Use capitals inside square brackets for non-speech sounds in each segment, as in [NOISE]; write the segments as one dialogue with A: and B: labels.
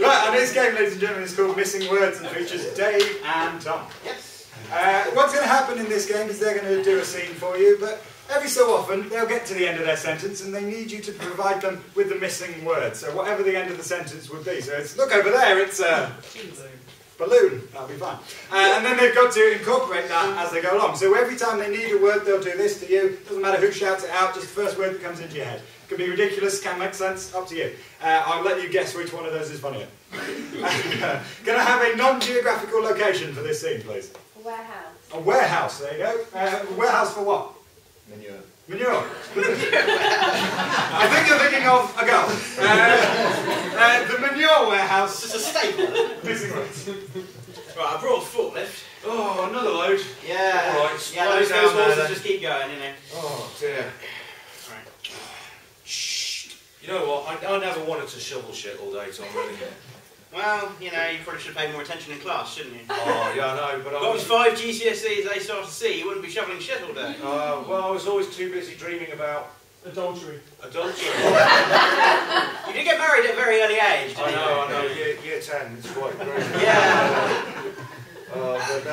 A: Right, our next game, ladies and gentlemen, is called Missing Words and features Dave and Tom.
B: Yes.
A: Uh, what's going to happen in this game is they're going to do a scene for you, but every so often they'll get to the end of their sentence and they need you to provide them with the missing word. So whatever the end of the sentence would be. So it's, look over there, it's a balloon. That'll be fine. Uh, and then they've got to incorporate that as they go along. So every time they need a word, they'll do this to you. Doesn't matter who shouts it out, just the first word that comes into your head. Could be ridiculous, can make sense, up to you. Uh, I'll let you guess which one of those is funnier. [LAUGHS] Can I have a non-geographical location for this scene, please?
C: A warehouse.
A: A warehouse, there you go. Uh, warehouse for what?
D: Manure.
A: Manure. I think you're thinking of a girl. Uh, uh, the manure warehouse.
B: It's just a staple.
A: Missing
B: right, I brought a forklift.
D: Oh, another load.
B: Yeah.
D: All right,
B: Yeah,
D: slow
B: those,
D: down
B: those
D: there,
B: horses just keep going, you know.
D: Oh dear.
B: Right.
D: Shh. You know what? I, I never wanted to shovel shit all day, Tom. Really. [LAUGHS]
B: Well, you know, you probably should have paid more attention in class, shouldn't you?
D: oh yeah, I know, but I
B: Got
D: was.
B: was five GCSEs they started to see, you wouldn't be shoveling shit all day.
D: Uh, well, I was always too busy dreaming about
E: Adultery.
D: adultery. [LAUGHS] [LAUGHS]
B: You did get married at a very early age, didn't
D: I
B: you?
D: know, I know. Year, year ten, it's quite great.
B: Yeah.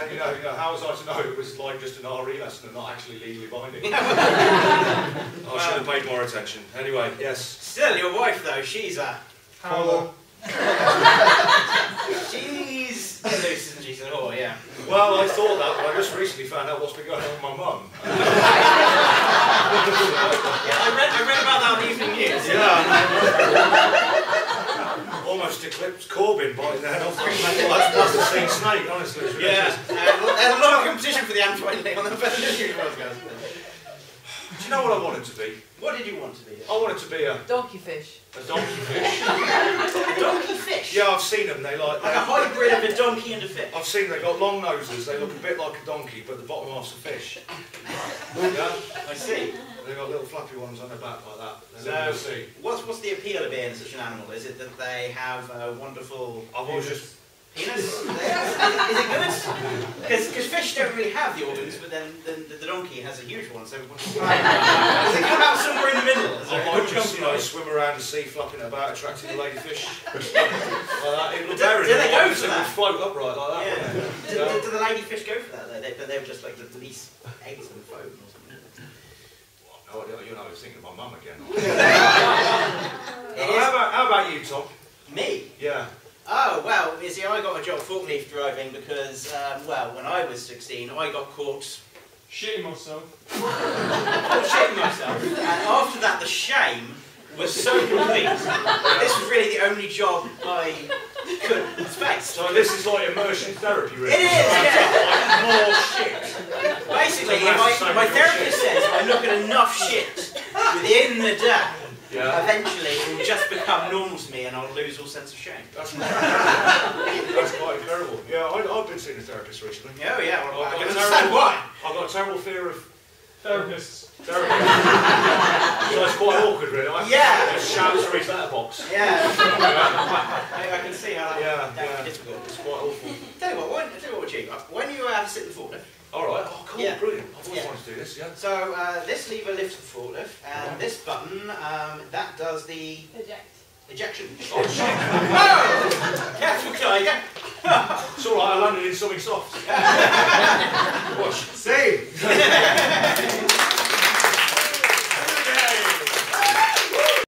D: You know, you know, how was I to know it was like just an RE lesson and not actually legally binding? [LAUGHS] I should have paid more attention. Anyway, yes.
B: Still, your wife though, she's a...
E: Paolo. [LAUGHS]
B: She's loose, isn't she? So, oh, yeah.
D: Well, I thought that, but I just recently found out what's been going on with my mum. [LAUGHS]
B: Yeah, I read, I read about that on the evening news.
D: Yeah. Almost eclipsed Corbyn biting the head off. That's, that's the same snake, honestly. It's
B: Yeah. Uh, there's a lot of competition for the Android link on the better news was.
D: Do you know what I wanted to be?
B: What did you want to be?
D: I wanted to be a,
C: Donkey fish.
D: a donkey fish.
B: A donkey fish?
D: Yeah, I've seen them. They like.
B: Like a hybrid of a donkey and a fish.
D: I've seen they've got long noses. They look a bit like a donkey, but the bottom half's a fish. Yeah.
B: I see.
D: They've got little flappy ones on their back like that. They're
B: So,
D: see.
B: what's, what's the appeal of being such an animal? Is it that they have a wonderful
D: I've always just.
B: Penis? is, it good? Because fish don't really have the organs, but then, then the, the donkey has a huge one, so what's Does it come out somewhere in the middle? Is there
D: I
B: a
D: might just, you know, swim around the sea, flapping about, attracting the ladyfish. [LAUGHS] like that. It would
B: Do- do they go
D: water,
B: for that?
D: would float upright like that.
B: Yeah.
D: wouldn't?
B: Do,
D: Yeah.
B: do, do the ladyfish go for that though? They, but they were just like the least eggs and foam or something.
D: Oh, you know, I was thinking of my mum again. [LAUGHS] Now, how, about, how about you, Tom?
B: Me?
D: Yeah.
B: Oh, well, you see, I got a job forklift driving because, um, well, when I was 16, I got caught
E: Shitting myself.
B: caught shitting myself. And after that, the shame was so complete. This was really the only job I could face.
D: So this is like immersion therapy, really.
B: It is, yeah.
D: Like more shit.
B: Basically,
D: So
B: if
D: that's
B: I,
D: so
B: my
D: much
B: therapist says I look at enough shit within the day,
D: Yeah.
B: eventually it will just become normal to me and I'll lose all sense of shame.
D: That's, that's quite incredible. Yeah, I, I've been seeing a therapist recently.
B: Oh yeah, well, I
D: I've
B: can
D: got a
B: understand
D: terrible,
B: why.
D: I've got a terrible fear of
E: Therapists.
D: therapy. [LAUGHS] so it's quite awkward, really. I
B: Yeah.
D: Just shout through his letterbox.
B: Yeah, [LAUGHS]
D: Yeah,
B: I, I can see how that
D: Yeah,
B: that
D: yeah.
B: difficult.
D: It's quite awful.
B: Tell you what, when, tell you what, Chief, when you uh, sit in the forklift,
D: All right. Oh, cool.
B: Yeah.
D: Brilliant. I've always
B: Yeah.
D: wanted to do this. Yeah.
B: so uh, this lever lifts the forklift, and
D: Right.
B: this button, um, that does the
C: Eject.
B: ejection. [LAUGHS]
D: Oh shit.
B: Oh! Careful, Tiger!
D: It's all right. I landed in something soft.